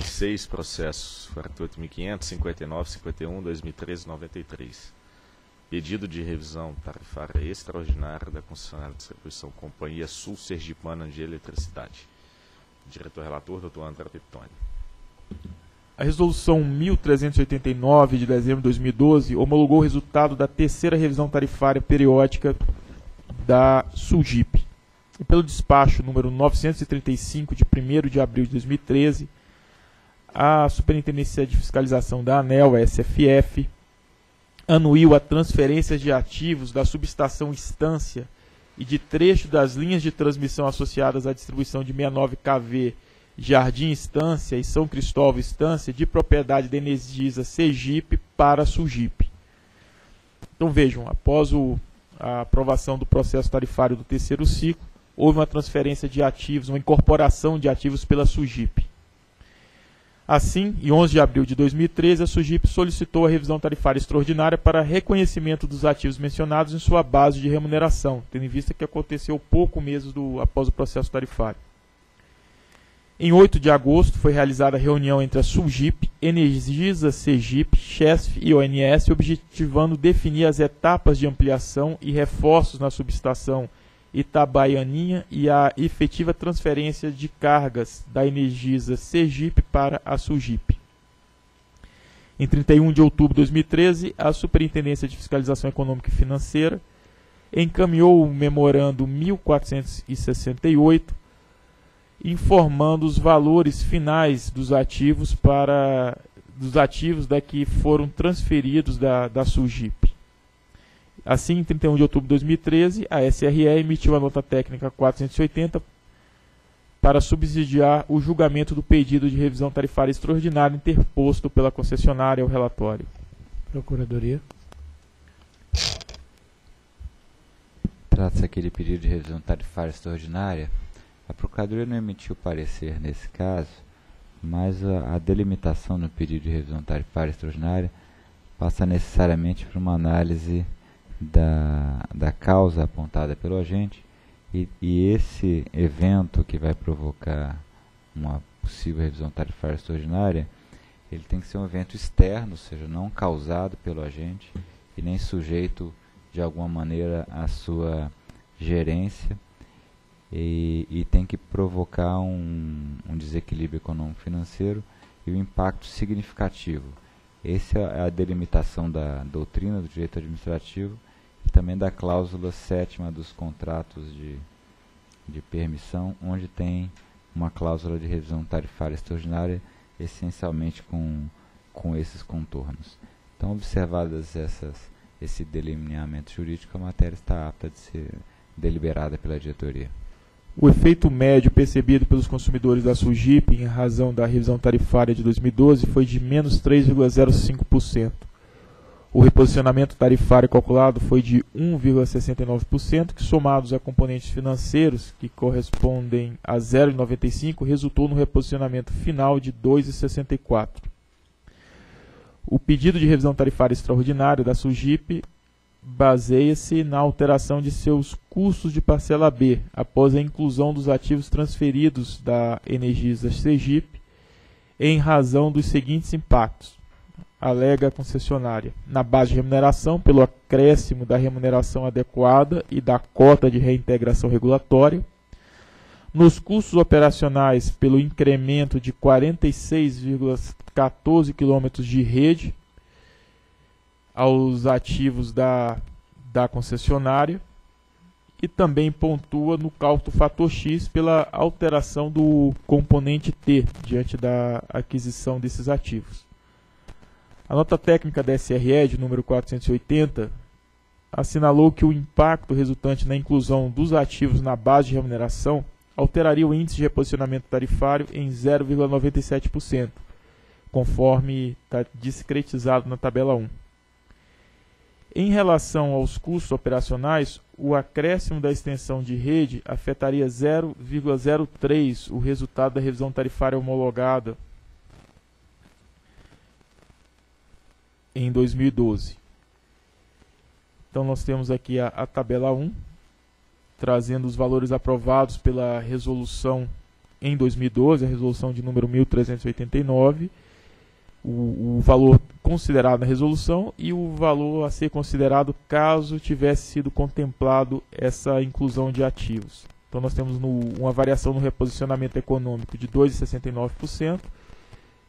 em seis processos: 48.500, 59, 51, 2013 93. Pedido de revisão tarifária extraordinária da concessionária de distribuição Companhia Sul Sergipana de Eletricidade. Diretor relator, doutor André Peptoni. A resolução 1389 de dezembro de 2012 homologou o resultado da terceira revisão tarifária periódica da SUGIP. E pelo despacho número 935 de 1 de abril de 2013, a Superintendência de Fiscalização da ANEL, SFF, anuiu a transferência de ativos da subestação Estância e de trecho das linhas de transmissão associadas à distribuição de 69 kV Jardim Estância e São Cristóvão Estância de propriedade da Energisa Sergipe para a Sugip. Então vejam, após o, a aprovação do processo tarifário do terceiro ciclo, houve uma transferência de ativos, uma incorporação de ativos pela Sugip. Assim, em 11 de abril de 2013, a Sugip solicitou a revisão tarifária extraordinária para reconhecimento dos ativos mencionados em sua base de remuneração, tendo em vista que aconteceu pouco meses do, após o processo tarifário. Em 8 de agosto, foi realizada a reunião entre a Sugip, Energisa Sergipe, Chesf e ONS, objetivando definir as etapas de ampliação e reforços na subestação Itabaianinha e a efetiva transferência de cargas da Energisa Sergipe para a Sugip. Em 31 de outubro de 2013, a Superintendência de Fiscalização Econômica e Financeira encaminhou o memorando 1468 informando os valores finais dos ativos para dos ativos da que foram transferidos da, da Sugip. Assim, em 31 de outubro de 2013, a SRE emitiu a nota técnica 480 para subsidiar o julgamento do pedido de revisão tarifária extraordinária interposto pela concessionária ao relatório. Procuradoria. Trata-se aqui de pedido de revisão tarifária extraordinária. A Procuradoria não emitiu parecer nesse caso, mas a, a delimitação no pedido de revisão tarifária extraordinária passa necessariamente por uma análise da, da causa apontada pelo agente e, e esse evento que vai provocar uma possível revisão tarifária extraordinária, ele tem que ser um evento externo, ou seja, não causado pelo agente e nem sujeito de alguma maneira à sua gerência e, e tem que provocar um, um desequilíbrio econômico-financeiro e um impacto significativo. Essa é a delimitação da doutrina do direito administrativo também da cláusula sétima dos contratos de, de permissão, onde tem uma cláusula de revisão tarifária extraordinária, essencialmente com, com esses contornos. Então, observadas essas, esse delineamento jurídico, a matéria está apta de ser deliberada pela diretoria. O efeito médio percebido pelos consumidores da Sugip em razão da revisão tarifária de 2012 foi de menos 3,05%. O reposicionamento tarifário calculado foi de 1,69%, que somados a componentes financeiros, que correspondem a 0,95%, resultou no reposicionamento final de 2,64%. O pedido de revisão tarifária extraordinária da SUGIP baseia-se na alteração de seus custos de parcela B, após a inclusão dos ativos transferidos da Energisa Sergipe, em razão dos seguintes impactos alega a concessionária, na base de remuneração, pelo acréscimo da remuneração adequada e da cota de reintegração regulatória, nos custos operacionais, pelo incremento de 46,14 km de rede aos ativos da, da concessionária, e também pontua no cálculo fator X pela alteração do componente T diante da aquisição desses ativos. A nota técnica da SRE, de número 480, assinalou que o impacto resultante na inclusão dos ativos na base de remuneração alteraria o índice de reposicionamento tarifário em 0,97%, conforme está discretizado na tabela 1. Em relação aos custos operacionais, o acréscimo da extensão de rede afetaria 0,03 o resultado da revisão tarifária homologada em 2012. Então nós temos aqui a, a tabela 1, trazendo os valores aprovados pela resolução em 2012, a resolução de número 1389, o, o, valor considerado na resolução e o valor a ser considerado caso tivesse sido contemplado essa inclusão de ativos. Então nós temos no, uma variação no reposicionamento econômico de 2,69%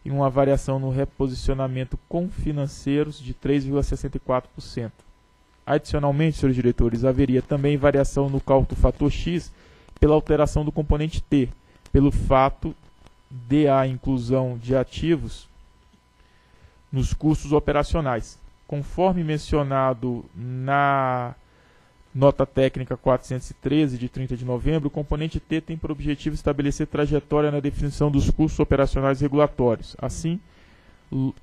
e uma variação no reposicionamento com financeiros de 3,64%. Adicionalmente, senhores diretores, haveria também variação no cálculo fator X pela alteração do componente T, pelo fato de a inclusão de ativos nos custos operacionais. Conforme mencionado na nota técnica 413 de 30 de novembro, o componente T tem por objetivo estabelecer trajetória na definição dos custos operacionais regulatórios. Assim,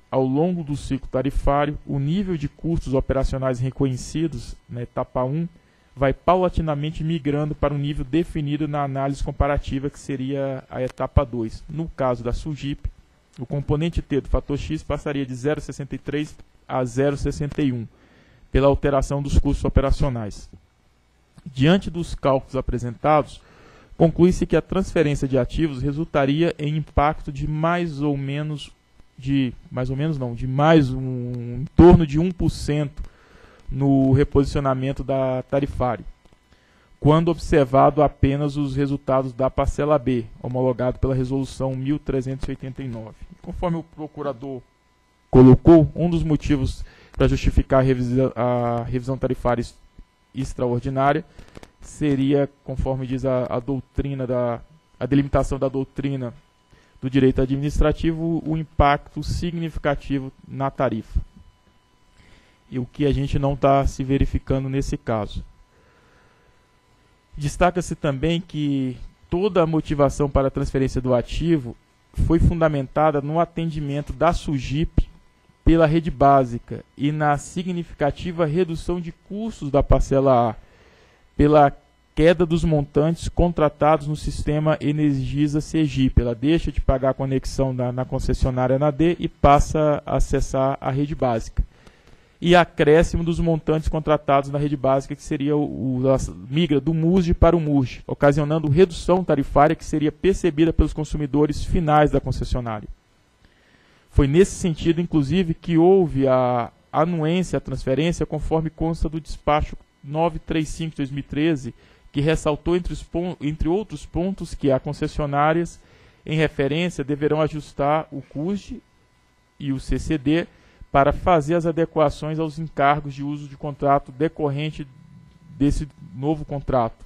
ao longo do ciclo tarifário, o nível de custos operacionais reconhecidos na etapa 1 vai paulatinamente migrando para um nível definido na análise comparativa, que seria a etapa 2. No caso da SUGIP, o componente T do fator X passaria de 0,63 a 0,61, pela alteração dos custos operacionais. Diante dos cálculos apresentados, conclui-se que a transferência de ativos resultaria em impacto de mais ou menos de mais ou menos não, de mais um em torno de 1% no reposicionamento da tarifária, quando observado apenas os resultados da parcela B, homologado pela resolução 1389. Conforme o procurador colocou, um dos motivos para justificar a revisão, a revisão tarifária extraordinária seria, conforme diz a, a doutrina da a delimitação da doutrina do direito administrativo o impacto significativo na tarifa. E o que a gente não está se verificando nesse caso. Destaca-se também que toda a motivação para a transferência do ativo foi fundamentada no atendimento da SUGIP pela rede básica e na significativa redução de custos da parcela A, pela queda dos montantes contratados no sistema Energisa Sergipe. Ela deixa de pagar a conexão na, na concessionária na D e passa a acessar a rede básica. E acréscimo dos montantes contratados na rede básica, que seria o, o migra do MUSD para o MURG, ocasionando redução tarifária que seria percebida pelos consumidores finais da concessionária. Foi nesse sentido, inclusive, que houve a anuência, a transferência, conforme consta do despacho 935 de 2013, que ressaltou entre, os, entre outros pontos que as concessionárias em referência deverão ajustar o CUSD e o CCD para fazer as adequações aos encargos de uso de contrato decorrente desse novo contrato.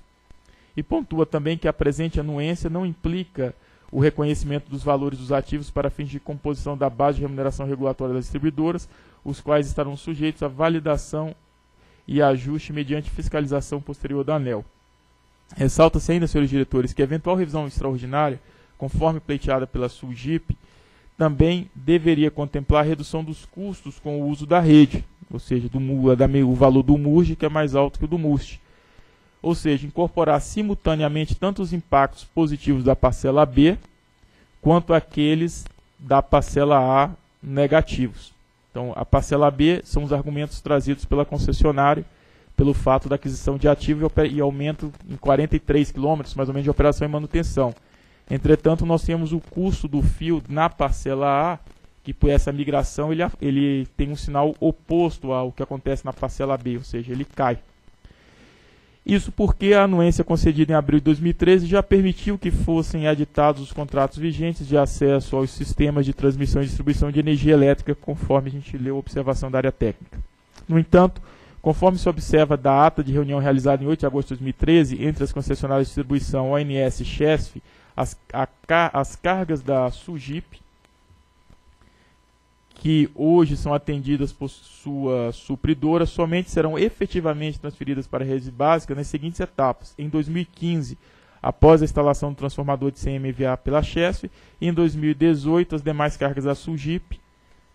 E pontua também que a presente anuência não implica o reconhecimento dos valores dos ativos para fins de composição da base de remuneração regulatória das distribuidoras, os quais estarão sujeitos à validação e ajuste mediante fiscalização posterior da ANEL. Ressalta-se ainda, senhores diretores, que a eventual revisão extraordinária, conforme pleiteada pela SUGIP, também deveria contemplar a redução dos custos com o uso da rede, ou seja, do, o valor do MURG, que é mais alto que o do MUST. Ou seja, incorporar simultaneamente tanto os impactos positivos da parcela B, quanto aqueles da parcela A negativos. Então, a parcela B são os argumentos trazidos pela concessionária pelo fato da aquisição de ativo e aumento em 43 quilômetros, mais ou menos, de operação e manutenção. Entretanto, nós temos o custo do fio na parcela A, que por essa migração ele, ele tem um sinal oposto ao que acontece na parcela B, ou seja, ele cai. Isso porque a anuência concedida em abril de 2013 já permitiu que fossem editados os contratos vigentes de acesso aos sistemas de transmissão e distribuição de energia elétrica, conforme a gente leu a observação da área técnica. No entanto, Conforme se observa da ata de reunião realizada em 8 de agosto de 2013 entre as concessionárias de distribuição ONS e Chesf, as, a, as cargas da SUGIP, que hoje são atendidas por sua supridora, somente serão efetivamente transferidas para a rede básica nas seguintes etapas. Em 2015, após a instalação do transformador de CMVA pela Chesf, e em 2018, as demais cargas da SUGIP,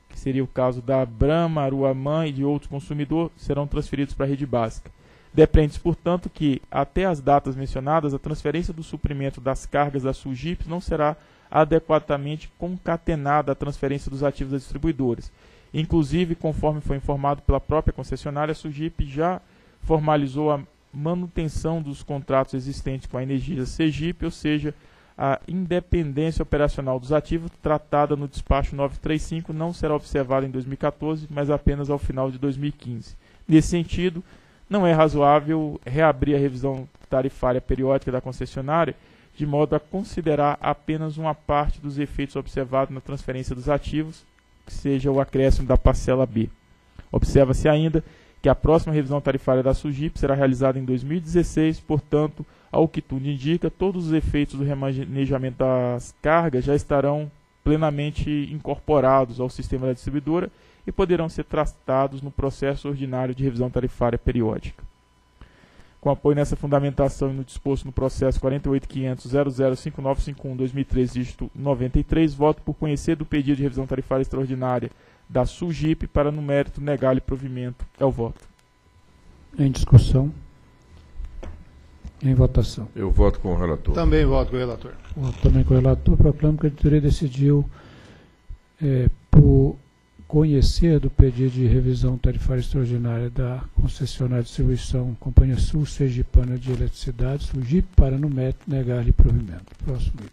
que seria o caso da Brahma, Aruamã e de outros consumidores, serão transferidos para a rede básica. Depende, portanto, que, até as datas mencionadas, a transferência do suprimento das cargas da SUGIP não será adequadamente concatenada à transferência dos ativos das distribuidoras. Inclusive, conforme foi informado pela própria concessionária, a SUGIP já formalizou a manutenção dos contratos existentes com a Energia Sergipe, ou seja, a independência operacional dos ativos tratada no despacho 935 não será observada em 2014, mas apenas ao final de 2015. Nesse sentido, não é razoável reabrir a revisão tarifária periódica da concessionária de modo a considerar apenas uma parte dos efeitos observados na transferência dos ativos, que seja o acréscimo da parcela B. Observa-se ainda que a próxima revisão tarifária da SUGIP será realizada em 2016, portanto, ao que tudo indica, todos os efeitos do remanejamento das cargas já estarão plenamente incorporados ao sistema da distribuidora e poderão ser tratados no processo ordinário de revisão tarifária periódica. Com apoio nessa fundamentação e no disposto no processo 48.500.005951-2013, dígito 93, voto por conhecer do pedido de revisão tarifária extraordinária da SUGIP para, no mérito, negar-lhe provimento. É o voto. Em discussão. Em votação. Eu voto com o relator. Também voto com o relator. Voto também com o relator. Proclamo que a diretoria decidiu é, por conhecer do pedido de revisão tarifária extraordinária da concessionária de distribuição Companhia Sul Sergipana de Eletricidade, SUGIP, para no mérito negar-lhe provimento. Próximo item.